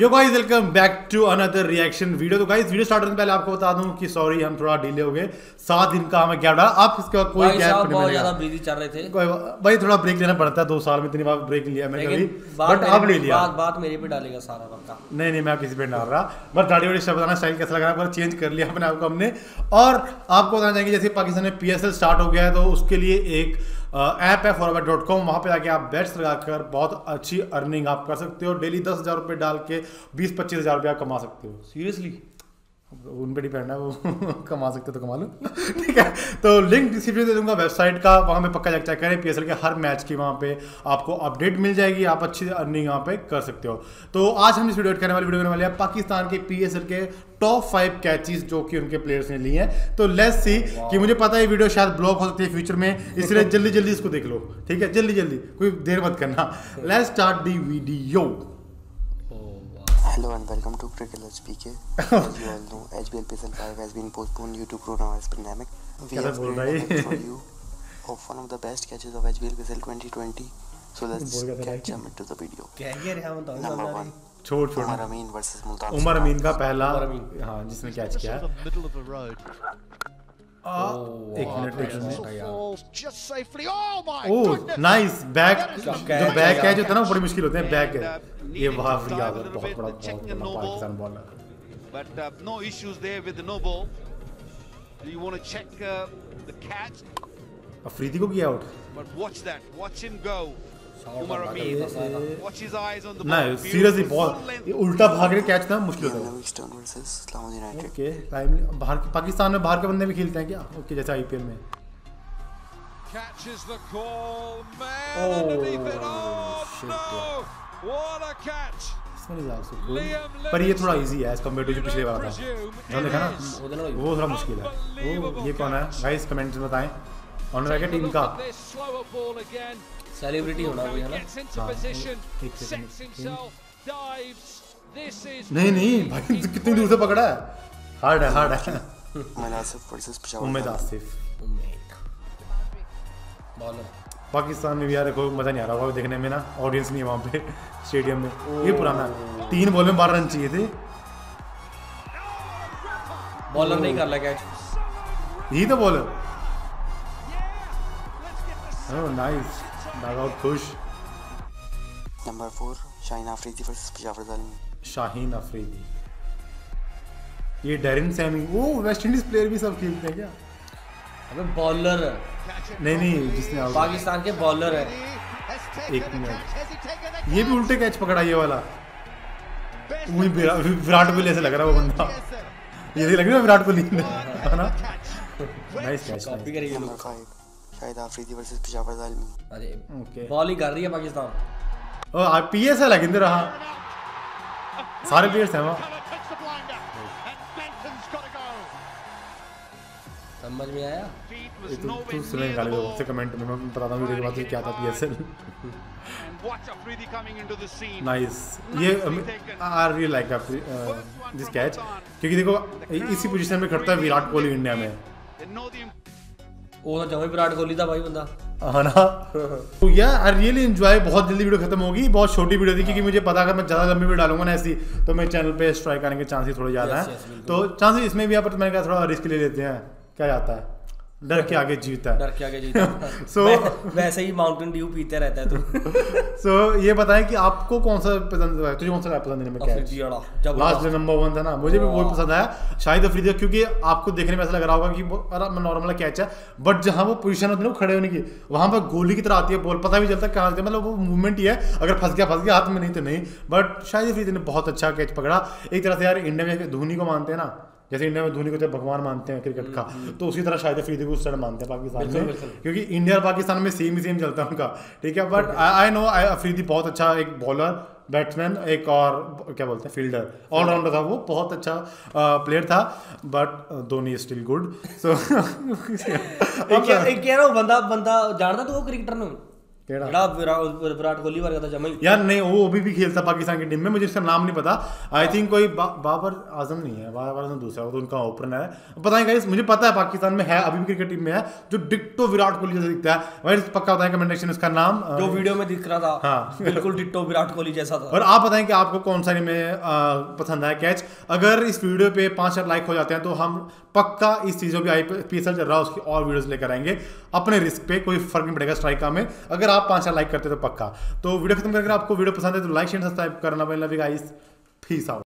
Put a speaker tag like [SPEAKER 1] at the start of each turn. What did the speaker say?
[SPEAKER 1] Yo guys welcome back to another reaction video तो guys video start करने पहले आपको बता दूँ कि सॉरी हम थोड़ा डिले हो गए। सात दिन का हमें गैप डाला अब इसके बाद कोई गैप नहीं
[SPEAKER 2] बहुत
[SPEAKER 1] मिलेगा।
[SPEAKER 2] ज़्यादा बिज़ी चल रहे थे।
[SPEAKER 1] भाई थोड़ा ब्रेक लेना पड़ता है दो साल में इतनी बार ब्रेक लिया मैंने कभी। बट अब ले लिया।
[SPEAKER 2] बात बात मेरे पे डालेगा सारा पक्का।
[SPEAKER 1] नहीं नहीं मैं किसी पे डाल रहा। बस दाढ़ी वाड़ी स्टाइल बताना स्टाइल कैसा लग रहा है चेंज कर लिया अपने आपको हमने। और आपको बताना चाहेंगे जैसे पाकिस्तान में पीएसएल स्टार्ट हो गया है तो उसके लिए एक ऐप है फॉरवर्ड डॉट कॉम वहाँ पर जाके आप बेट्स लगाकर बहुत अच्छी अर्निंग आप कर सकते हो। डेली दस हज़ार रुपये डाल के बीस पच्चीस हज़ार रुपये आप कमा सकते हो।
[SPEAKER 2] सीरियसली
[SPEAKER 1] उन पे डिपेंड है वो कमा सकते तो कमा लो। ठीक है तो लिंक डिस्क्रिप्शन दे दूँगा वेबसाइट का वहाँ पे पक्का चेक करें पीएसएल के हर मैच की वहाँ पे आपको अपडेट मिल जाएगी आप अच्छी अर्निंग यहाँ पे कर सकते हो। तो आज हम इस वीडियो करने वाले वीडियो करने वाले हैं पाकिस्तान के पीएसएल के टॉप फाइव कैचेस जो कि उनके प्लेयर्स ने लिए हैं। तो लेट्स सी कि मुझे पता है वीडियो शायद ब्लॉक हो सकती है फ्यूचर में इसलिए जल्दी जल्दी इसको देख लो। ठीक है जल्दी जल्दी कोई देर मत करना। Let's start the video
[SPEAKER 3] Hello and welcome to Cricket Let's As you all know, HBL PSL 5 has been postponed due to coronavirus pandemic. We have
[SPEAKER 1] है?
[SPEAKER 3] clip for you of one of the best catches of HBL PSL 2020. So let's get jump into the video.
[SPEAKER 2] हूँ तो
[SPEAKER 3] Number one,
[SPEAKER 1] छोड़ छोड़
[SPEAKER 3] Umar Amin versus Multan.
[SPEAKER 1] Umar Amin का पहला
[SPEAKER 2] उमर
[SPEAKER 1] हाँ जिसने catch किया
[SPEAKER 4] Oh,
[SPEAKER 1] जो था ना बड़ी मुश्किल होते हैं बैक है ये गया बहुत बड़ा बहुत बड़ा bowler
[SPEAKER 4] with no ball do check the
[SPEAKER 1] Afridi को किया out
[SPEAKER 4] but watch that watch
[SPEAKER 1] him
[SPEAKER 4] go
[SPEAKER 1] seriously ball उल्टा भाग रहे कैच ना मुश्किल है। ओके पाकिस्तान में बाहर के बंदे भी खेलते हैं क्या? ओके जैसे आईपीएल में। पर ये थोड़ा इजी है कंपेयर टू जो पिछले बार था। देखा ना
[SPEAKER 2] वो
[SPEAKER 1] थोड़ा मुश्किल है। ये कौन है? गाइस कमेंट्स में बताएँ। ऑनर क्या टीम का।
[SPEAKER 4] This slower ball again.
[SPEAKER 2] Celebrity होना कोई है ना
[SPEAKER 1] हाँ, नहीं नहीं भाई कितनी दूर से पकड़ा है? हार्ड है हार्ड है।
[SPEAKER 3] Asif versus Peshawar.
[SPEAKER 1] उम्मीद आसिफ।
[SPEAKER 2] उम्मीद। बॉलर
[SPEAKER 1] पाकिस्तान में भी यार देखो मज़ा नहीं आ रहा होगा देखने में ना। ऑडियंस नहीं है वहाँ पे स्टेडियम में। ये पुराना। तीन बॉल में बारह रन चाहिए थे।
[SPEAKER 2] बॉलर नहीं कर रहा कैच
[SPEAKER 1] यही तो बॉलर नाइस आउट खुश
[SPEAKER 3] Number four, Shaheen Afridi versus Peshawar Dhalmi.
[SPEAKER 1] Shaheen Afridi ये डेरिन सैमी वो वेस्ट इंडीज प्लेयर भी सब खेलते हैं क्या?
[SPEAKER 2] अबे बॉलर
[SPEAKER 1] नहीं नहीं जिसने out-
[SPEAKER 2] पाकिस्तान के बॉलर है।
[SPEAKER 1] एक मिनट। ये भी उल्टे कैच पकड़ा ये वाला। वही विरा- विराट कोहली ऐसे लग रहा है वो बंदा। ये लग रहा है विराट कोहली है ना? नाइस कैच
[SPEAKER 2] कॉपी करेंगे लोग
[SPEAKER 3] Shahid Afridi versus Peshawar Dhalmi.
[SPEAKER 2] अरे
[SPEAKER 1] ओके
[SPEAKER 2] बॉलिंग कर रही है पाकिस्तान।
[SPEAKER 1] और पीएसएल है किंदर रहा। सारे प्लेयर्स हैं वहाँ.
[SPEAKER 2] समझ में आया?
[SPEAKER 1] ये तू तू
[SPEAKER 4] near
[SPEAKER 1] सुने
[SPEAKER 4] the
[SPEAKER 1] निकाले उससे कमेंट में मैं बताता हूँ वीडियो के बाद कि क्या था PSL
[SPEAKER 4] watch Afridi coming into the scene.
[SPEAKER 1] Nice ये I really like this catch क्योंकि देखो इसी पोजीशन में खड़ता है विराट कोहली इंडिया में।
[SPEAKER 4] They
[SPEAKER 2] ਤਾਂ ਜਮੇ ਵਿਰਾਟ
[SPEAKER 1] ਕੋਹਲੀ ਦਾ तो यार आई रियली एंजॉय बहुत जल्दी वीडियो खत्म होगी बहुत छोटी वीडियो थी क्योंकि मुझे पता अगर मैं ज़्यादा लंबी वीडियो डालूँगा ना ऐसी तो मेरे चैनल पे स्ट्राइक आने के चांसेस थोड़े ज़्यादा हैं। तो चांसेस इसमें भी आप पर मैंने कहा थोड़ा रिस्क ले लेते हैं क्या जाता है डर के आगे जीता है।
[SPEAKER 2] डर के आगे जीता
[SPEAKER 1] So-
[SPEAKER 2] वै- वैसे ही माउंटेन ड्यू पीते रहता है तू।
[SPEAKER 1] सो so, ये बताएँ कि आपको कौन सा पसंद है? तुझे कौन सा पसंद है
[SPEAKER 2] जब
[SPEAKER 1] लास्ट नंबर वन था ना मुझे भी वही पसंद आया। शाहिद अफरीदी क्योंकि आपको देखने में ऐसा लग रहा होगा कि वो नॉर्मल कैच है बट जहाँ वो पोजीशन होती है ना खड़े होने की वहाँ पर गोली की तरह आती है बॉल पता भी चलता है कहाँ से मतलब वो मूवमेंट ही है। अगर फंस गया फंस गया हाथ में नहीं तो नहीं। बट शाहिद अफरीदी ने बहुत अच्छा कैच पकड़ा। एक तरह से यार इंडिया में धोनी को मानते हैं ना जैसे इंडिया में धोनी को तो भगवान मानते हैं क्रिकेट का तो उसी तरह शाहिद अफरीदी को उस तरह मानते हैं पाकिस्तान में। क्योंकि इंडिया और पाकिस्तान में सेम ही सेम चलता है उनका। ठीक है बट आई नो अफरीदी बहुत अच्छा एक बॉलर बैट्समैन एक और क्या बोलते हैं फील्डर ऑलराउंडर था वो बहुत अच्छा प्लेयर था but Dhoni still good so
[SPEAKER 2] एक बंदा बंदा जानदा तू वो क्रिकेटर ਨੂੰ विराट कोहली वाला था जमाई।
[SPEAKER 1] यार नहीं वो अभी भी खेलता पाकिस्तान की टीम में मुझे इसका नाम नहीं पता। आई थिंक कोई बा, बाबर आज़म नहीं है बाबर आज़म दूसरा वो तो उनका ओपनर है। पता नहीं गाइस मुझे पता है पाकिस्तान में है अभी भी क्रिकेट टीम में है जो डिट्टो विराट कोहली जैसा दिखता है। भाई पक्का बताएँ कमेंट सेक्शन उसका नाम
[SPEAKER 2] जो वीडियो में दिख रहा था
[SPEAKER 1] हाँ।
[SPEAKER 2] बिल्कुल डिट्टो विराट कोहली जैसा था।
[SPEAKER 1] और आप बताएँ कि आपको कौन सा इनमें पसंद आया? कैच अगर इस वीडियो पे पाँच हज़ार लाइक हो जाते हैं तो हम पक्का इस चीज़ों की आई पी एस एल चल रहा है उसकी और वीडियोज़ लेकर आएँगे। अपने रिस्क पे कोई फ़र्क नहीं पड़ेगा स्ट्राइक का में अगर आप पाँच लाइक करते तो पक्का। तो वीडियो खत्म करके आपको वीडियो पसंद है तो लाइक शेयर सब्सक्राइब करना पहले गाइस फ़ीस आउट